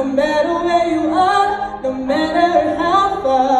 No matter where you are, no matter how far.